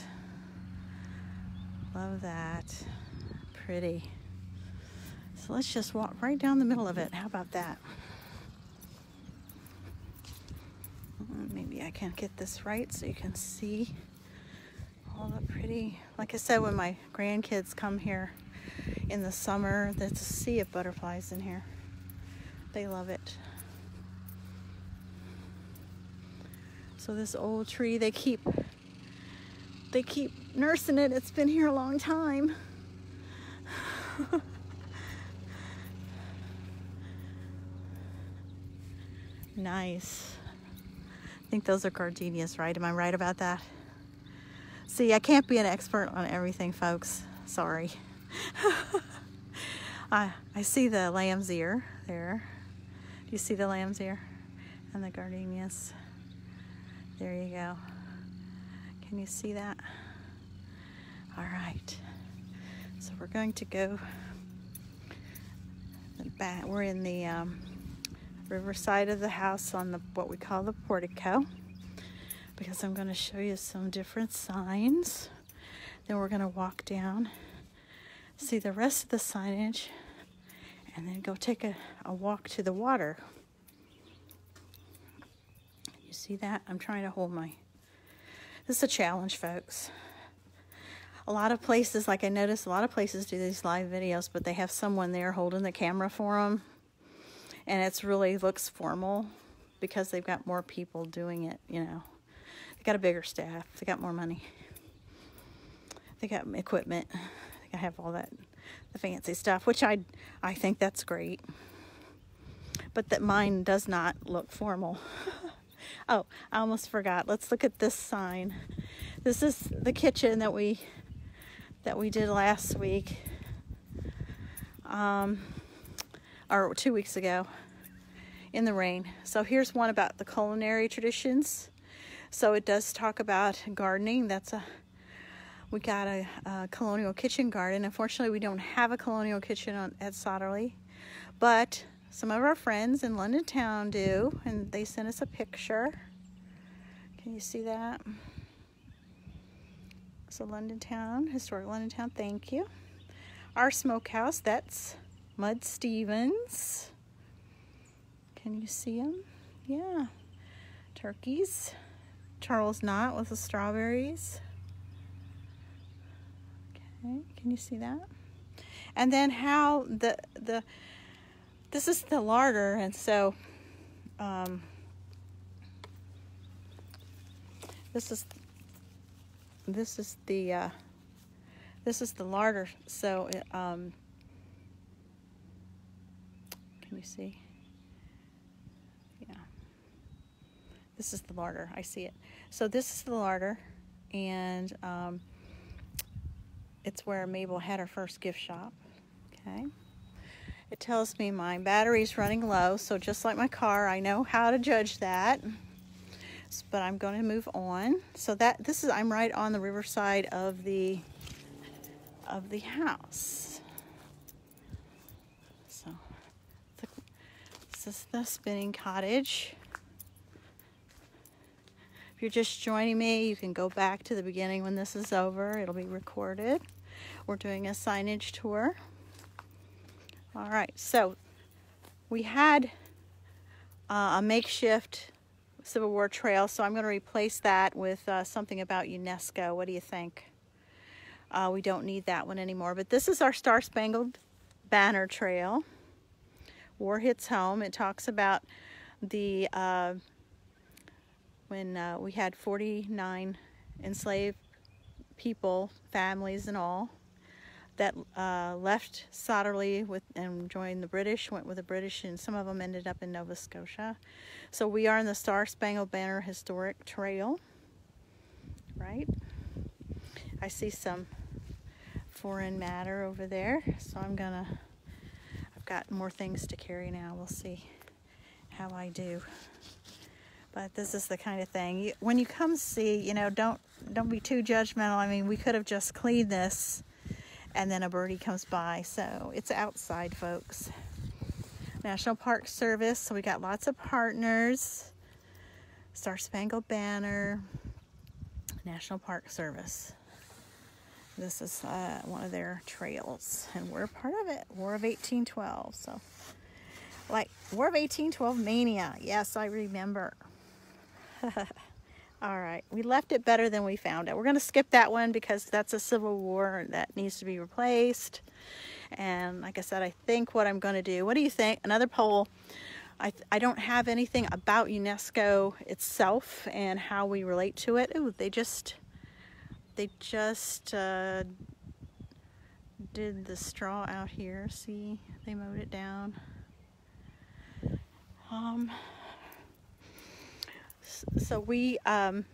Love that. Pretty. So let's just walk right down the middle of it. How about that? Maybe I can get this right so you can see all the pretty, like I said, when my grandkids come here in the summer, there's a sea of butterflies in here. They love it. So this old tree, they keep they keep nursing it. It's been here a long time. nice. I think those are gardenias, right? Am I right about that? See, I can't be an expert on everything, folks. Sorry. I, I see the lamb's ear there. Do you see the lamb's ear? And the gardenias. There you go. Can you see that? All right. So we're going to go back. We're in the um, riverside of the house on the what we call the portico because I'm going to show you some different signs. Then we're going to walk down, see the rest of the signage, and then go take a, a walk to the water. You see that? I'm trying to hold my this is a challenge, folks. A lot of places, like I noticed, a lot of places do these live videos, but they have someone there holding the camera for them. And it's really looks formal because they've got more people doing it, you know. They got a bigger staff. They got more money. They got equipment. They have all that, the fancy stuff, which I, I think that's great. But that mine does not look formal. Oh, I almost forgot. Let's look at this sign. This is the kitchen that we that we did last week. Um, or two weeks ago in the rain. So here's one about the culinary traditions. So it does talk about gardening. That's a we got a, a colonial kitchen garden. Unfortunately, we don't have a colonial kitchen on, at Sotterley, but some of our friends in London Town do, and they sent us a picture. Can you see that? So London Town, Historic London Town, thank you. Our smokehouse, that's Mud Stevens. Can you see them? Yeah. Turkeys. Charles Knott with the strawberries. Okay, can you see that? And then how the the this is the larder, and so um, this is this is the uh, this is the larder. So it, um, can you see? Yeah, this is the larder. I see it. So this is the larder, and um, it's where Mabel had her first gift shop. Okay. It tells me my battery's running low, so just like my car, I know how to judge that. But I'm going to move on. So that this is I'm right on the riverside of the of the house. So this is the spinning cottage. If you're just joining me, you can go back to the beginning when this is over. It'll be recorded. We're doing a signage tour. All right, so we had uh, a makeshift Civil War trail, so I'm going to replace that with uh, something about UNESCO. What do you think? Uh, we don't need that one anymore, but this is our Star Spangled Banner Trail. War hits home. It talks about the uh, when uh, we had 49 enslaved people, families and all, that uh, left Sotterley with and joined the British, went with the British, and some of them ended up in Nova Scotia. So we are in the Star Spangled Banner Historic Trail, right? I see some foreign matter over there, so I'm gonna, I've got more things to carry now. We'll see how I do. But this is the kind of thing when you come see, you know, don't don't be too judgmental. I mean, we could have just cleaned this, and then a birdie comes by. So it's outside, folks. National Park Service. So we got lots of partners. Star Spangled Banner, National Park Service. This is uh, one of their trails, and we're part of it. War of 1812. So, like War of 1812 mania. Yes, I remember. All right, we left it better than we found it. We're going to skip that one because that's a Civil War that needs to be replaced. And like I said, I think what I'm going to do, what do you think? Another poll. I, I don't have anything about UNESCO itself and how we relate to it. Oh, they just, they just uh, did the straw out here. See, they mowed it down. Um, so we um,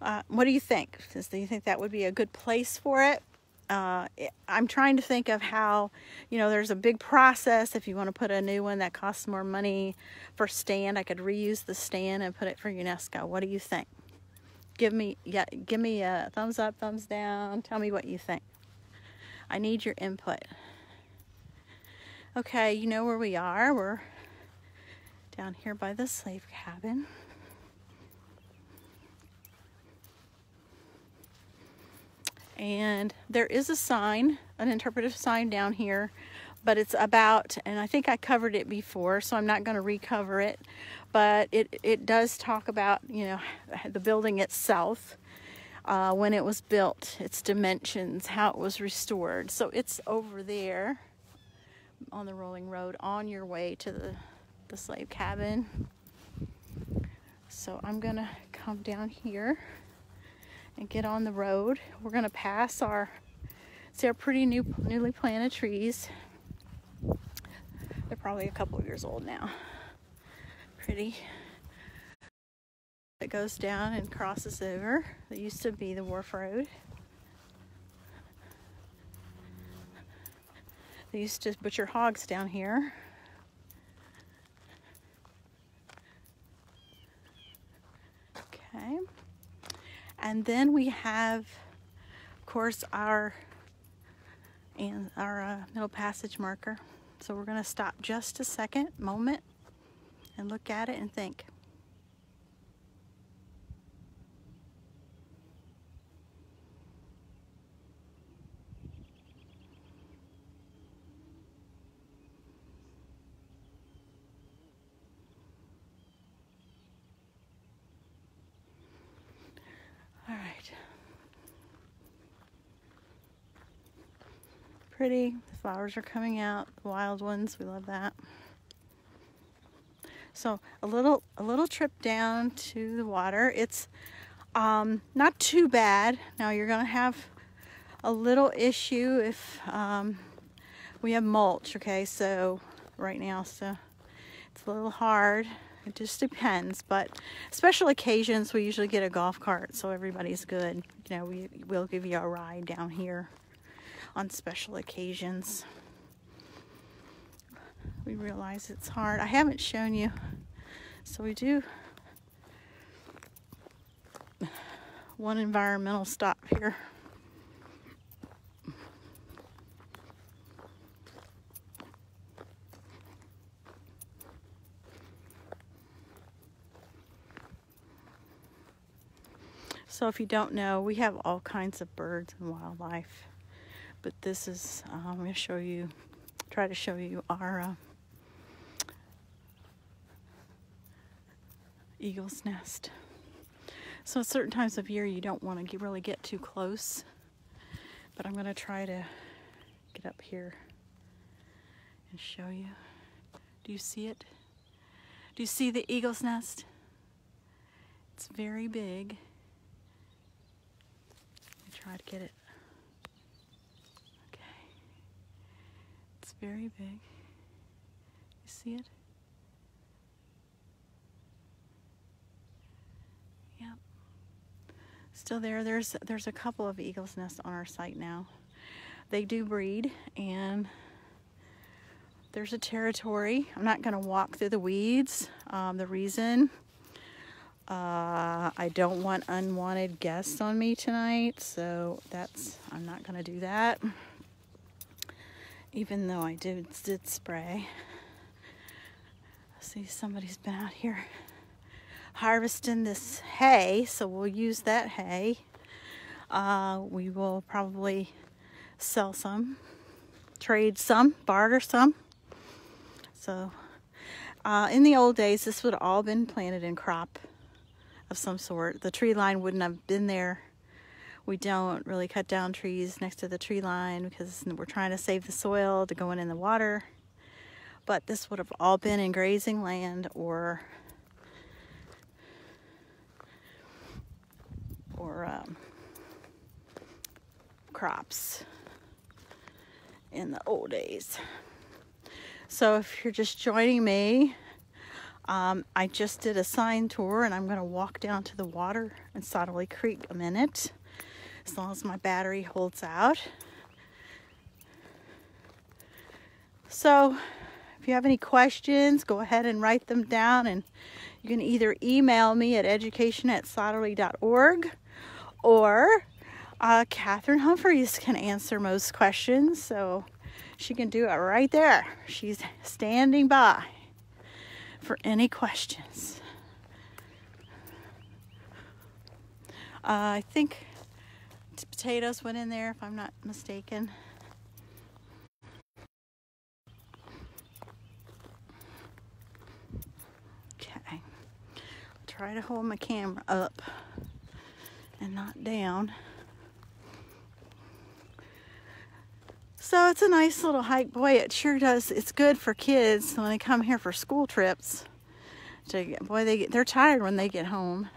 uh, what do you think? Do you think that would be a good place for it? Uh, I'm trying to think of how, you know, there's a big process. If you want to put a new one that costs more money for stand, I could reuse the stand and put it for UNESCO. What do you think? Give me, yeah, give me a thumbs up, thumbs down. Tell me what you think. I need your input. Okay, you know where we are. We're down here by the slave cabin. And there is a sign, an interpretive sign down here, but it's about, and I think I covered it before, so I'm not going to recover it, but it, it does talk about, you know, the building itself. Uh, when it was built, its dimensions, how it was restored. So it's over there on the rolling road on your way to the, the slave cabin. So I'm gonna come down here and get on the road. We're gonna pass our, see our pretty new, newly planted trees. They're probably a couple years old now. Pretty. It goes down and crosses over. It used to be the Wharf Road. They used to butcher hogs down here. Okay. And then we have, of course, our and our uh, middle passage marker. So we're going to stop just a second, moment, and look at it and think. Pretty. The flowers are coming out, the wild ones. We love that. So a little a little trip down to the water. It's um, not too bad. Now you're gonna have a little issue if um, we have mulch. Okay, so right now, so it's a little hard. It just depends, but special occasions we usually get a golf cart, so everybody's good. You know, we will give you a ride down here on special occasions. We realize it's hard. I haven't shown you, so we do one environmental stop here. So if you don't know, we have all kinds of birds and wildlife but this is uh, I'm going to show you try to show you our uh, eagle's nest. So at certain times of year you don't want to really get too close but I'm going to try to get up here and show you. Do you see it? Do you see the eagle's nest? It's very big. Try to get it very big. You see it? Yep. Still there. There's there's a couple of eagle's nests on our site now. They do breed and there's a territory. I'm not going to walk through the weeds. Um, the reason uh, I don't want unwanted guests on me tonight, so that's I'm not going to do that. Even though I did, did spray. See, somebody's been out here harvesting this hay, so we'll use that hay. Uh, we will probably sell some, trade some, barter some. So, uh, in the old days, this would all been planted in crop of some sort. The tree line wouldn't have been there. We don't really cut down trees next to the tree line because we're trying to save the soil to going in the water. But this would have all been in grazing land or or um, crops in the old days. So if you're just joining me, um, I just did a sign tour and I'm going to walk down to the water in Sotterley Creek a minute as long as my battery holds out. So if you have any questions, go ahead and write them down and you can either email me at education at sotterley.org or uh, Catherine Humphreys can answer most questions. So she can do it right there. She's standing by for any questions. Uh, I think potatoes went in there, if I'm not mistaken. Okay. Try to hold my camera up and not down. So it's a nice little hike. Boy, it sure does. It's good for kids when they come here for school trips. To, boy, they get, they're tired when they get home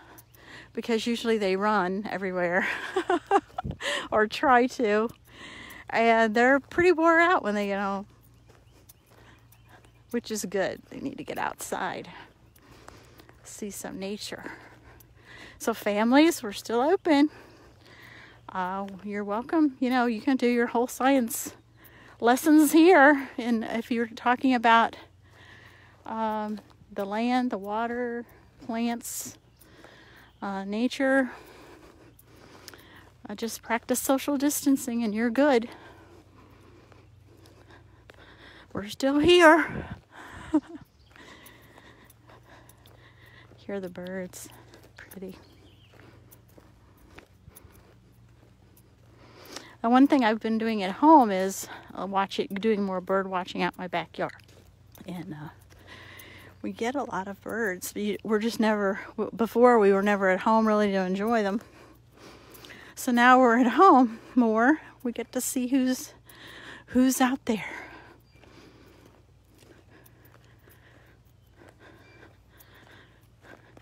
because usually they run everywhere or try to. And they're pretty wore out when they get home, which is good. They need to get outside, see some nature. So families, we're still open uh, you're welcome. You know, you can do your whole science lessons here. And if you're talking about um, the land, the water, plants, uh, nature, uh, just practice social distancing and you're good. We're still here. Hear the birds. Pretty. And one thing I've been doing at home is uh, watching, doing more bird watching out my backyard. And uh, we get a lot of birds. We're just never, before we were never at home really to enjoy them. So now we're at home more. We get to see who's, who's out there.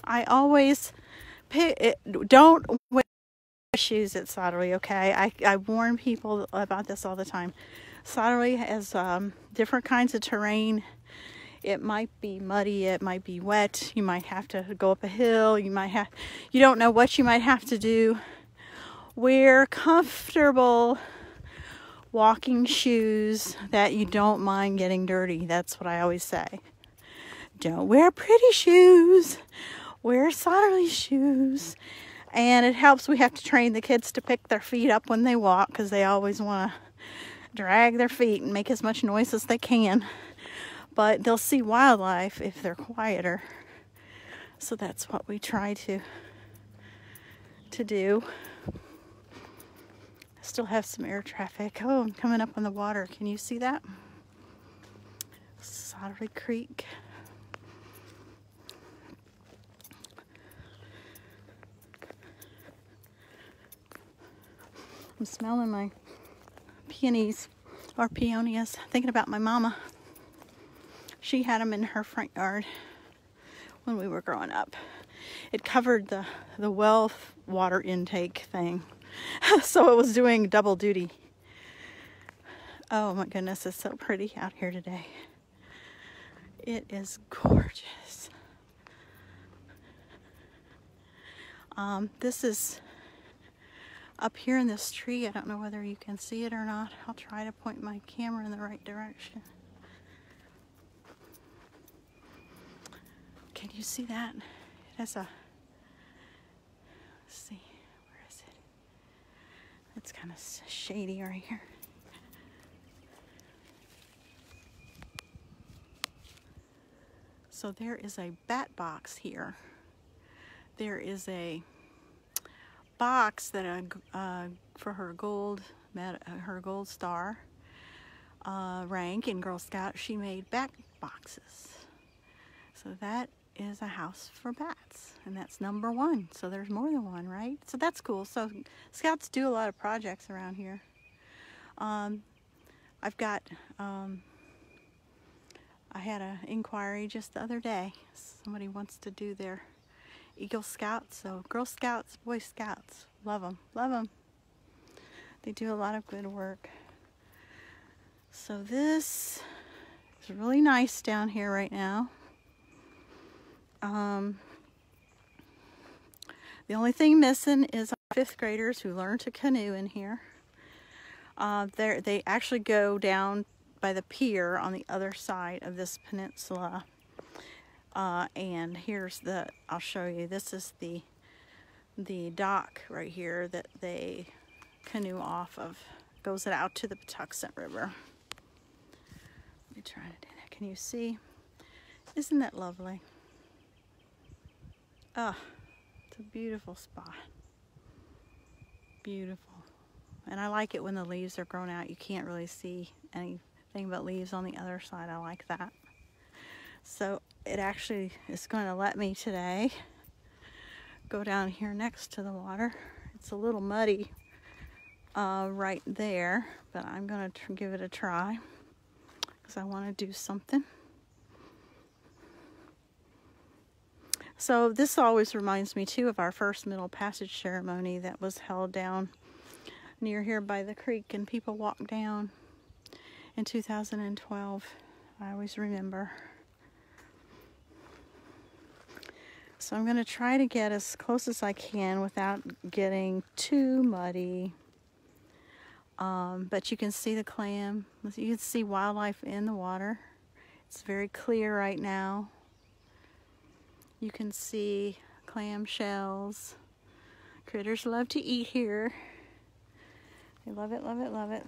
I always pay, don't wear shoes at Sotterley, okay? I, I warn people about this all the time. Sotterley has um, different kinds of terrain. It might be muddy, it might be wet, you might have to go up a hill, you might have, you don't know what you might have to do. Wear comfortable walking shoes that you don't mind getting dirty. That's what I always say. Don't wear pretty shoes. Wear Sotterley shoes and it helps we have to train the kids to pick their feet up when they walk because they always want to drag their feet and make as much noise as they can but they'll see wildlife if they're quieter. So that's what we try to to do. Still have some air traffic. Oh I'm coming up on the water. Can you see that? Sotterley Creek. I'm smelling my peonies or peonias, thinking about my mama. She had them in her front yard when we were growing up. It covered the, the well water intake thing. so it was doing double duty. Oh my goodness, it's so pretty out here today. It is gorgeous. Um, this is up here in this tree. I don't know whether you can see it or not. I'll try to point my camera in the right direction. Can you see that? It has a, let's see, where is it? It's kind of shady right here. So there is a bat box here. There is a box that uh, uh for her gold uh, her gold star uh, rank in Girl Scout. She made bat boxes. So that is a house for bats, and that's number one. So there's more than one, right? So that's cool. So Scouts do a lot of projects around here. Um, I've got um, I had an inquiry just the other day. Somebody wants to do their Eagle Scouts, so Girl Scouts, Boy Scouts, love them, love them. They do a lot of good work. So this is really nice down here right now. Um, the only thing missing is our fifth graders who learn to canoe in here. Uh, they actually go down by the pier on the other side of this peninsula. Uh, and here's the, I'll show you, this is the, the dock right here that they canoe off of. Goes out to the Patuxent River. Let me try to do that. Can you see? Isn't that lovely? Oh, it's a beautiful spot. Beautiful. And I like it when the leaves are grown out. You can't really see anything but leaves on the other side. I like that. So it actually is going to let me today go down here next to the water. It's a little muddy uh, right there, but I'm going to give it a try because I want to do something. So this always reminds me too of our first Middle Passage ceremony that was held down near here by the creek and people walked down in 2012. I always remember. So I'm going to try to get as close as I can without getting too muddy. Um, but you can see the clam. You can see wildlife in the water. It's very clear right now. You can see clam shells. Critters love to eat here. They love it, love it, love it.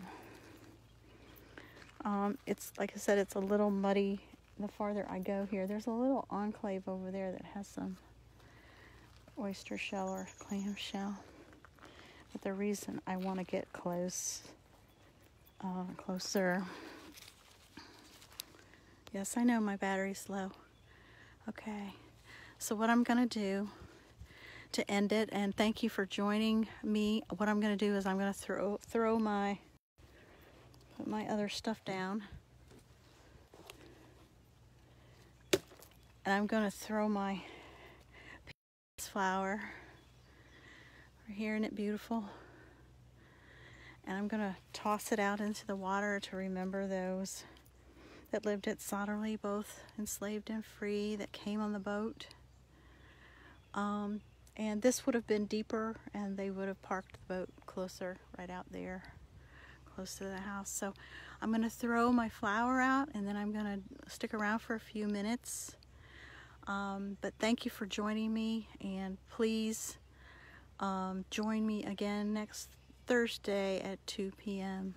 Um, it's like I said, it's a little muddy the farther I go here. There's a little enclave over there that has some oyster shell or clam shell. But the reason I want to get close, uh, closer. Yes, I know my battery's low. Okay, so what I'm going to do to end it, and thank you for joining me. What I'm going to do is I'm going to throw throw my put my other stuff down. And I'm going to throw my flower We're hearing it beautiful? And I'm going to toss it out into the water to remember those that lived at Sotterley, both enslaved and free, that came on the boat. Um, and this would have been deeper, and they would have parked the boat closer right out there close to the house. So I'm going to throw my flower out and then I'm going to stick around for a few minutes. Um, but thank you for joining me and please um, join me again next Thursday at 2 p.m.